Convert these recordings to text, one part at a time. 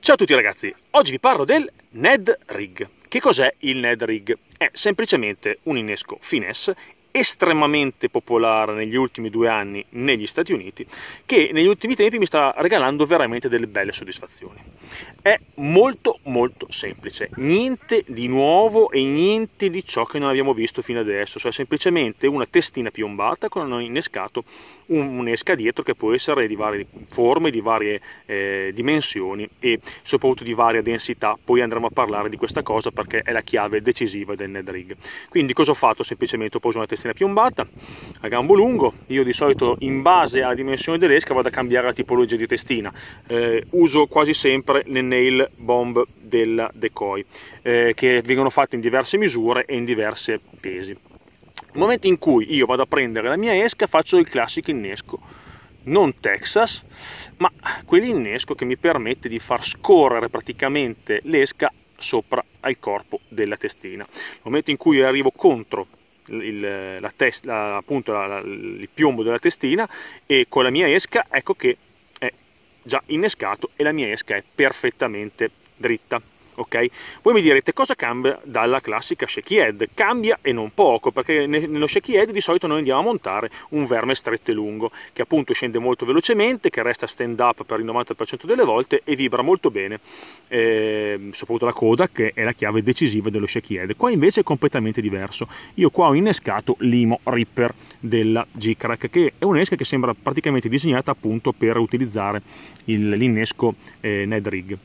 Ciao a tutti ragazzi, oggi vi parlo del Ned Rig. Che cos'è il Ned Rig? È semplicemente un innesco finesse estremamente popolare negli ultimi due anni negli Stati Uniti che negli ultimi tempi mi sta regalando veramente delle belle soddisfazioni. È molto molto semplice, niente di nuovo e niente di ciò che non abbiamo visto fino adesso, cioè semplicemente una testina piombata con innescato un'esca dietro che può essere di varie forme, di varie eh, dimensioni e soprattutto di varia densità. Poi andremo a parlare di questa cosa perché è la chiave decisiva del Ned Rig. Quindi cosa ho fatto? Semplicemente ho preso una testina piombata a gambo lungo. Io di solito in base alla dimensione dell'esca vado a cambiare la tipologia di testina. Eh, uso quasi sempre le nail bomb della decoy eh, che vengono fatte in diverse misure e in diversi pesi nel momento in cui io vado a prendere la mia esca faccio il classico innesco, non Texas, ma quell'innesco che mi permette di far scorrere praticamente l'esca sopra al corpo della testina. Nel momento in cui arrivo contro il, la test, la, appunto la, il piombo della testina e con la mia esca ecco che già innescato e la mia esca è perfettamente dritta ok? Voi mi direte cosa cambia dalla classica shaky head? Cambia e non poco, perché nello shaky head di solito noi andiamo a montare un verme stretto e lungo, che appunto scende molto velocemente, che resta stand up per il 90% delle volte e vibra molto bene, eh, soprattutto la coda che è la chiave decisiva dello shaky head. Qua invece è completamente diverso. Io qua ho innescato l'Imo Ripper della G-Crack, che è un'esca che sembra praticamente disegnata appunto per utilizzare l'innesco eh, Ned Rig.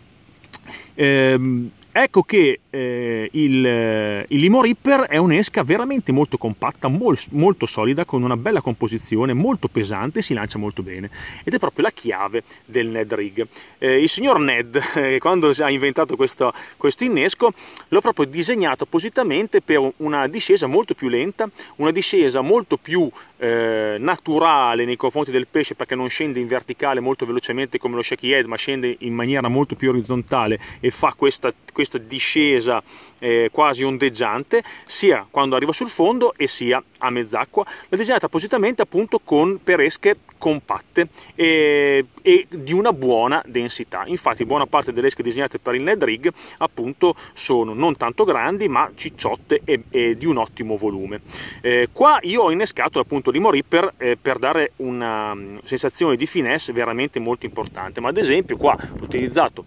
Ehm, ecco che eh, il, il, Limo Ripper è un'esca veramente molto compatta, mol, molto solida, con una bella composizione, molto pesante, si lancia molto bene ed è proprio la chiave del Ned Rig. Eh, il signor Ned, eh, quando ha inventato questo, questo innesco, l'ho proprio disegnato appositamente per una discesa molto più lenta, una discesa molto più eh, naturale nei confronti del pesce perché non scende in verticale molto velocemente come lo shaky head, ma scende in maniera molto più orizzontale e fa questa, questa discesa eh, quasi ondeggiante sia quando arriva sul fondo e sia a mezz'acqua l'ho disegnata appositamente appunto con peresche compatte e, e, di una buona densità. Infatti buona parte delle esche disegnate per il Ned Rig appunto sono non tanto grandi ma cicciotte e, e di un ottimo volume. Eh, qua io ho innescato appunto l'Imo Ripper eh, per dare una um, sensazione di finesse veramente molto importante. Ma ad esempio qua ho utilizzato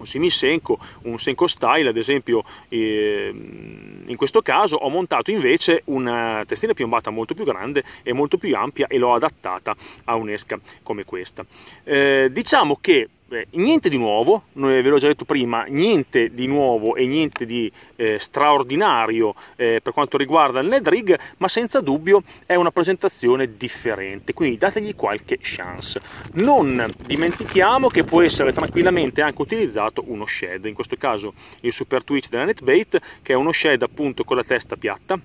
un semisenco, un senko style ad esempio eh, in questo caso ho montato invece una testina piombata molto più grande e molto più ampia e l'ho adattata a un'esca come questa. Eh, diciamo che eh, niente di nuovo, ve l'ho già detto prima, niente di nuovo e niente di eh, straordinario eh, per quanto riguarda il Ned Rig, ma senza dubbio è una presentazione differente, quindi dategli qualche chance. Non dimentichiamo che può essere tranquillamente anche utilizzato uno shed, in questo caso il Super Twitch della NetBait, che è uno shed appunto con la testa piatta,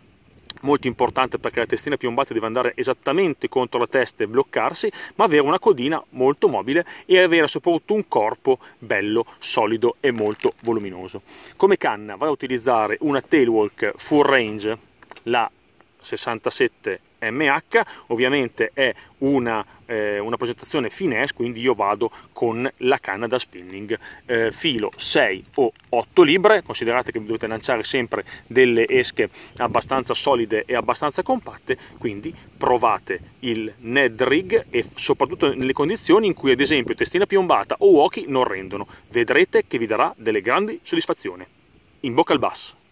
molto importante perché la testina piombata deve andare esattamente contro la testa e bloccarsi, ma avere una codina molto mobile e avere soprattutto un corpo bello, solido e molto voluminoso. Come canna vai a utilizzare una Tailwalk Full Range, la 67 MH, ovviamente è una, eh, una progettazione finesse, quindi io vado con la canna da spinning, eh, filo 6 o 8 libre, considerate che dovete lanciare sempre delle esche abbastanza solide e abbastanza compatte, quindi provate il Ned Rig e soprattutto nelle condizioni in cui ad esempio testina piombata o uochi non rendono, vedrete che vi darà delle grandi soddisfazioni. In bocca al basso!